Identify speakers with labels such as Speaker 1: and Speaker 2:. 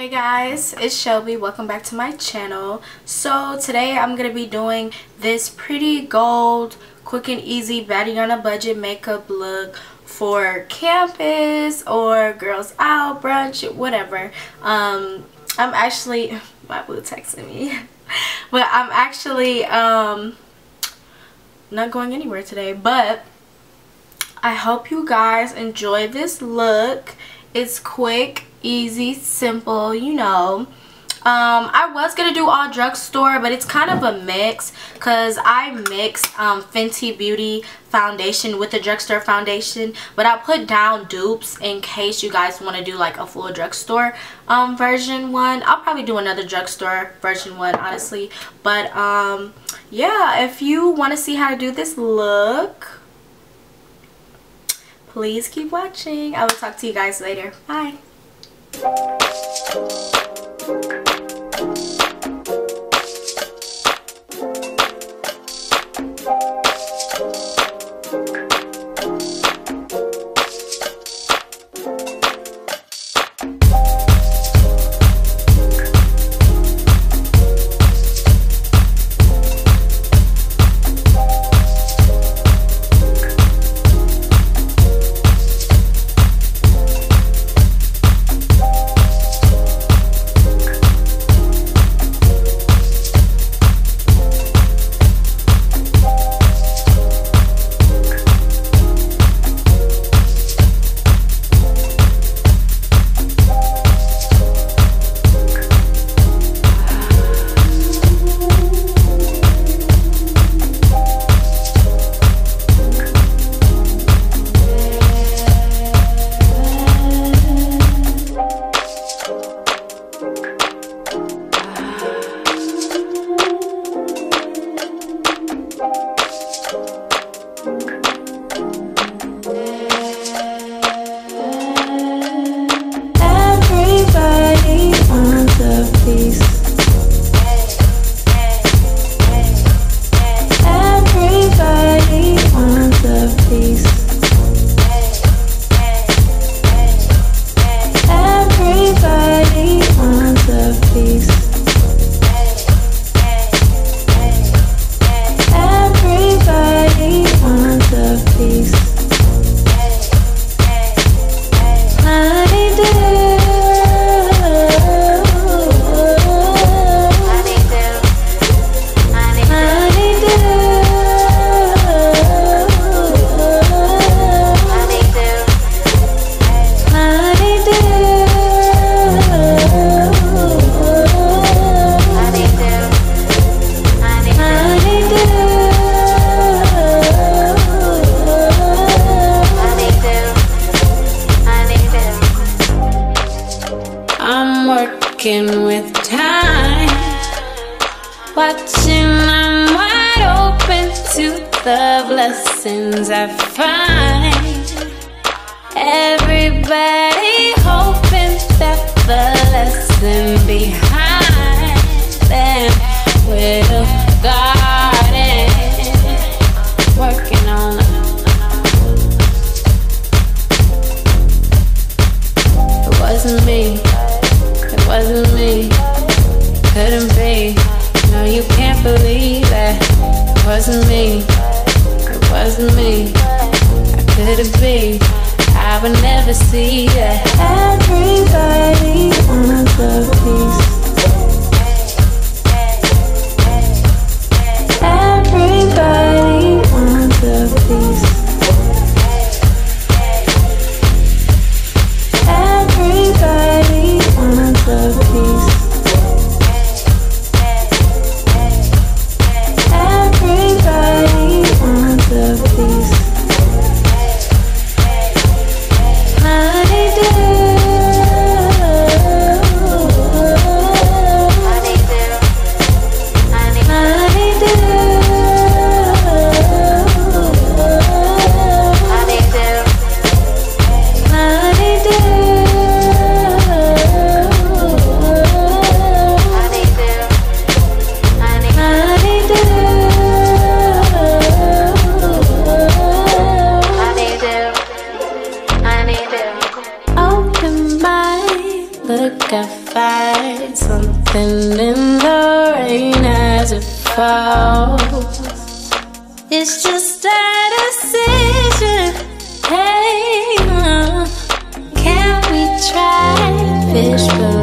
Speaker 1: Hey guys, it's Shelby. Welcome back to my channel. So today I'm going to be doing this pretty gold, quick and easy, baddie on a budget makeup look for campus or girls out, brunch, whatever. Um, I'm actually, my boo texting me, but I'm actually um, not going anywhere today, but I hope you guys enjoy this look. It's quick easy, simple, you know. Um, I was going to do all drugstore, but it's kind of a mix because I mixed um, Fenty Beauty foundation with the drugstore foundation. But I'll put down dupes in case you guys want to do like a full drugstore um, version one. I'll probably do another drugstore version one, honestly. But um, yeah, if you want to see how to do this look, please keep watching. I will talk to you guys later. Bye.
Speaker 2: Thank you. The blessings I find. Everybody hoping that the lesson behind them will guard it. Working on it. Wasn't me It wasn't me, couldn't be. No, you can't believe that it wasn't me, wasn't me. I couldn't be, I would never see that.
Speaker 3: Everybody wants a piece.
Speaker 2: Fight something in the rain as it falls. It's just a decision. Hey, uh, can we try visualize